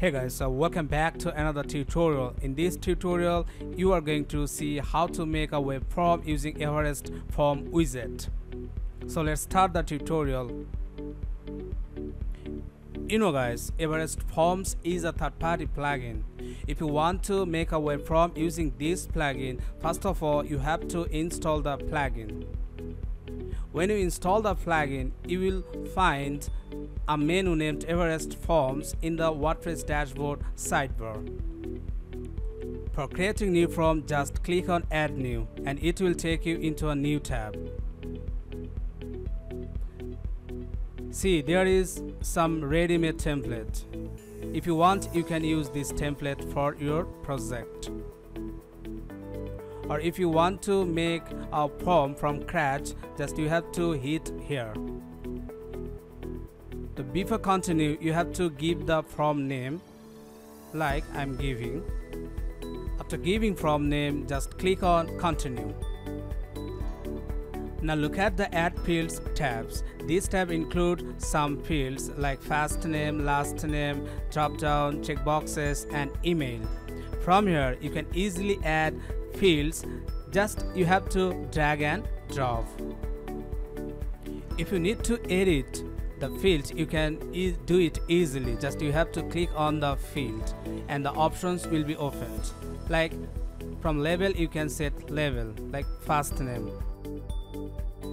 Hey guys, so welcome back to another tutorial. In this tutorial, you are going to see how to make a web form using Everest form widget. So let's start the tutorial. You know guys, Everest Forms is a third-party plugin. If you want to make a web form using this plugin, first of all, you have to install the plugin. When you install the plugin, you will find a menu named Everest Forms in the WordPress dashboard sidebar. For creating new form, just click on add new and it will take you into a new tab. See, there is some ready-made template. If you want, you can use this template for your project. Or if you want to make a form from scratch, just you have to hit here before continue you have to give the from name like I'm giving. After giving from name just click on continue. Now look at the add fields tabs. These tabs include some fields like first name last name drop down checkboxes and email. From here you can easily add fields. Just you have to drag and drop. If you need to edit the fields you can e do it easily. Just you have to click on the field and the options will be opened. Like from label you can set label like first name.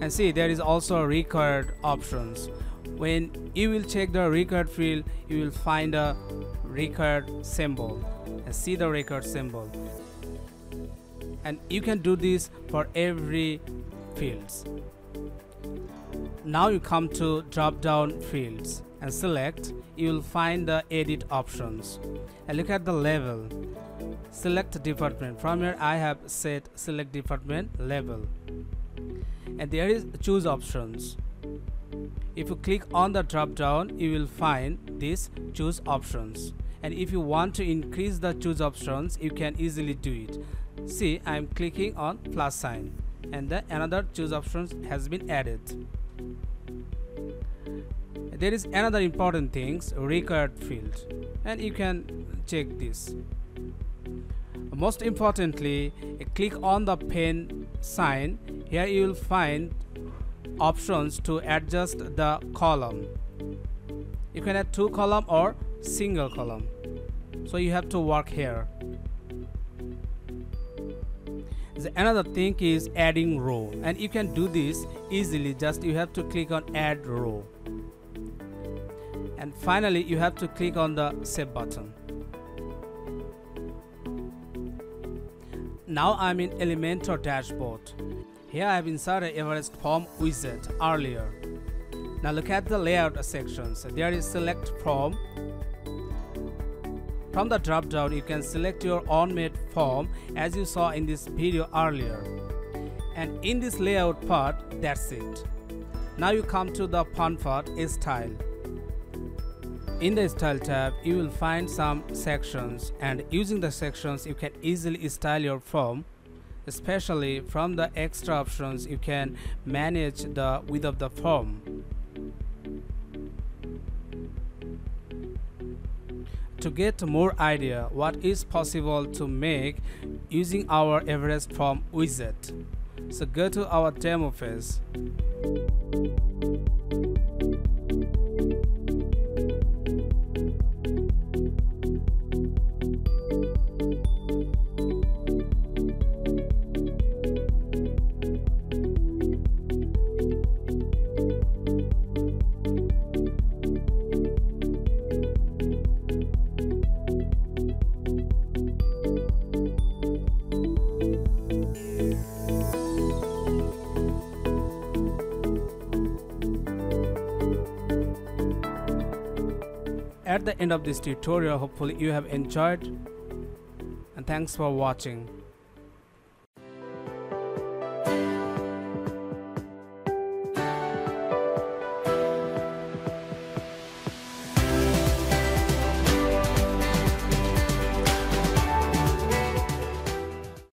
And see there is also required options. When you will check the required field you will find a required symbol and see the required symbol. And you can do this for every fields now you come to drop down fields and select you will find the edit options. And look at the level. Select department. From here I have set select department level. And there is choose options. If you click on the drop down you will find this choose options. And if you want to increase the choose options you can easily do it. See I'm clicking on plus sign. And then another choose options has been added there is another important things required field. And you can check this. Most importantly click on the pen sign. Here you will find options to adjust the column. You can add two column or single column. So you have to work here. The another thing is adding row. And you can do this easily. Just you have to click on add row finally you have to click on the save button. Now I'm in Elementor dashboard. Here I have inserted Everest form widget earlier. Now look at the layout sections. There is select form. From the drop down you can select your own made form as you saw in this video earlier. And in this layout part that's it. Now you come to the fun part style in the style tab you will find some sections and using the sections you can easily style your form especially from the extra options you can manage the width of the form to get more idea what is possible to make using our Everest form widget. So go to our demo phase. At the end of this tutorial hopefully you have enjoyed and thanks for watching